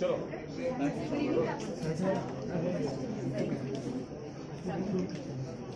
चलो Thank you.